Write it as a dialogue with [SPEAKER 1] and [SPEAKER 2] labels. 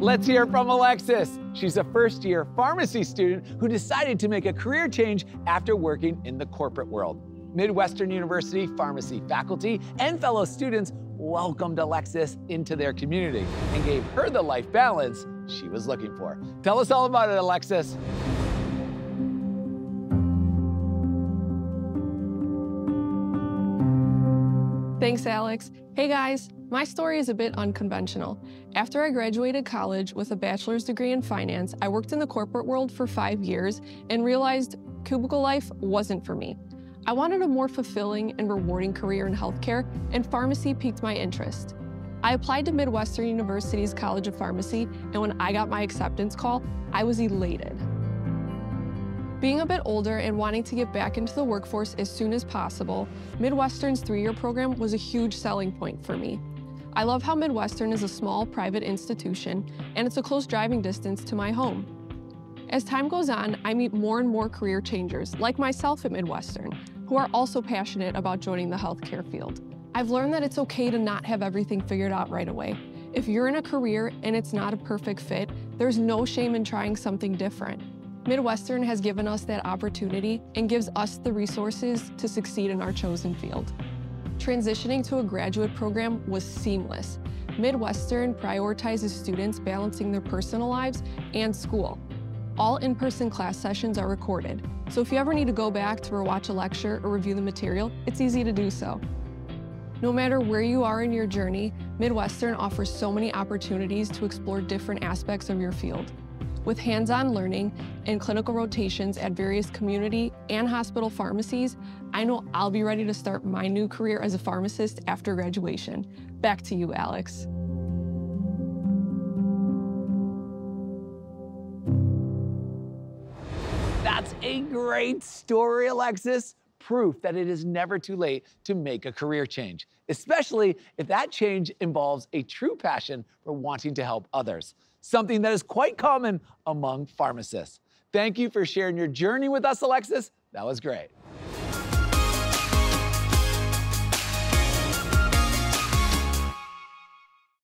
[SPEAKER 1] Let's hear from Alexis. She's a first year pharmacy student who decided to make a career change after working in the corporate world. Midwestern University pharmacy faculty and fellow students welcomed Alexis into their community and gave her the life balance she was looking for. Tell us all about it, Alexis.
[SPEAKER 2] Thanks, Alex. Hey guys, my story is a bit unconventional. After I graduated college with a bachelor's degree in finance, I worked in the corporate world for five years and realized cubicle life wasn't for me. I wanted a more fulfilling and rewarding career in healthcare, and pharmacy piqued my interest. I applied to Midwestern University's College of Pharmacy, and when I got my acceptance call, I was elated. Being a bit older and wanting to get back into the workforce as soon as possible, Midwestern's three-year program was a huge selling point for me. I love how Midwestern is a small private institution and it's a close driving distance to my home. As time goes on, I meet more and more career changers, like myself at Midwestern, who are also passionate about joining the healthcare field. I've learned that it's okay to not have everything figured out right away. If you're in a career and it's not a perfect fit, there's no shame in trying something different. Midwestern has given us that opportunity and gives us the resources to succeed in our chosen field. Transitioning to a graduate program was seamless. Midwestern prioritizes students balancing their personal lives and school. All in-person class sessions are recorded, so if you ever need to go back to rewatch a lecture or review the material, it's easy to do so. No matter where you are in your journey, Midwestern offers so many opportunities to explore different aspects of your field. With hands-on learning and clinical rotations at various community and hospital pharmacies, I know I'll be ready to start my new career as a pharmacist after graduation. Back to you, Alex.
[SPEAKER 1] That's a great story, Alexis. Proof that it is never too late to make a career change, especially if that change involves a true passion for wanting to help others something that is quite common among pharmacists. Thank you for sharing your journey with us, Alexis. That was great.